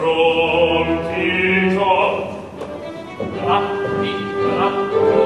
Roll, Tito. La, ah, ah.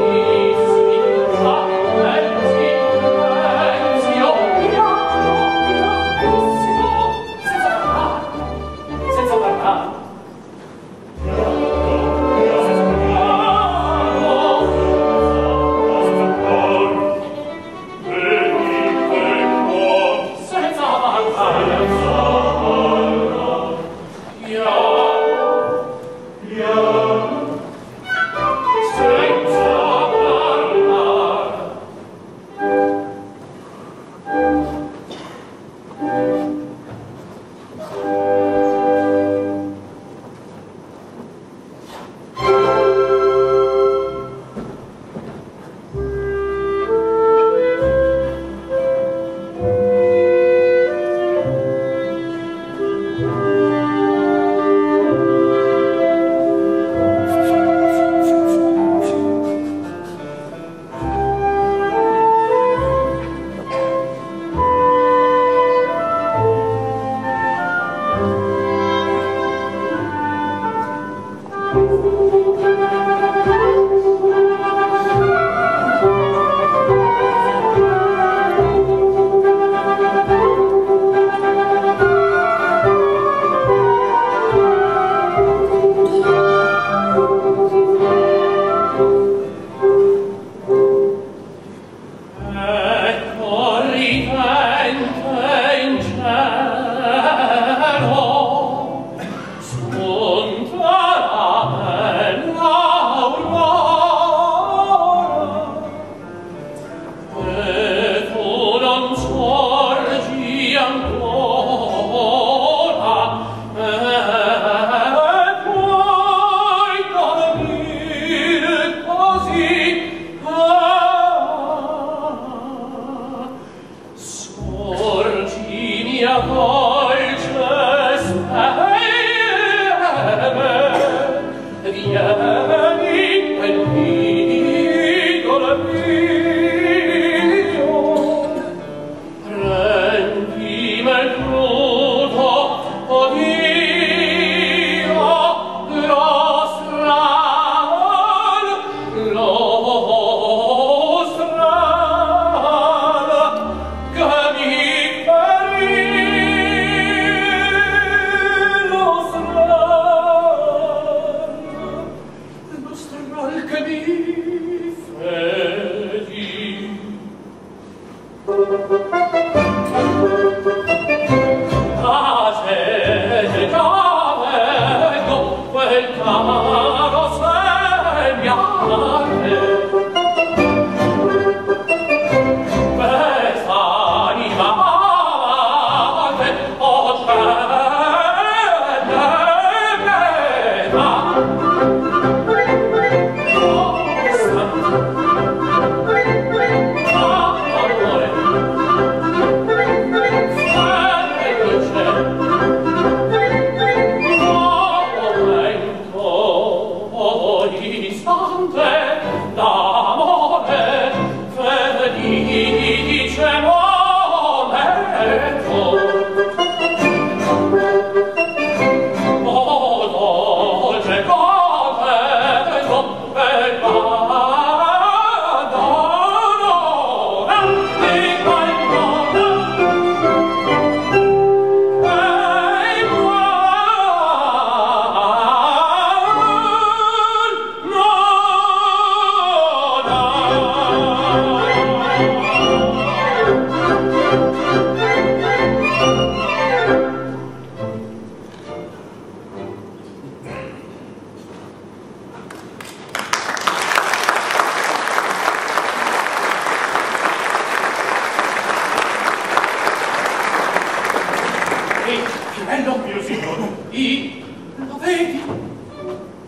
bello, mio signor i? Lo vedi?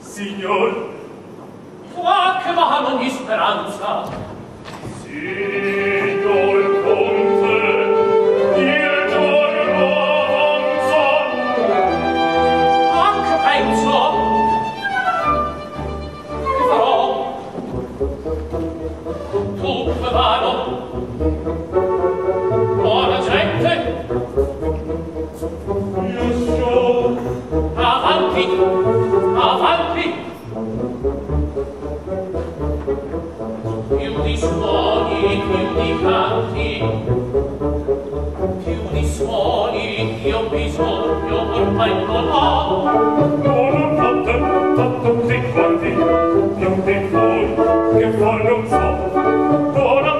Signor? Qua che va ogni speranza. Signor. avanti, avanti. Più di suoni, più di canti, più di suoni che ho bisogno ormai non ho. Non ho fatto, fatto tutti quanti, più di voi che voi non so, non ho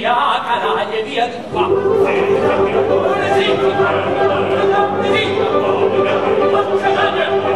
via canaglie via di qua Zitta, zitta, zitta, zitta, zitta,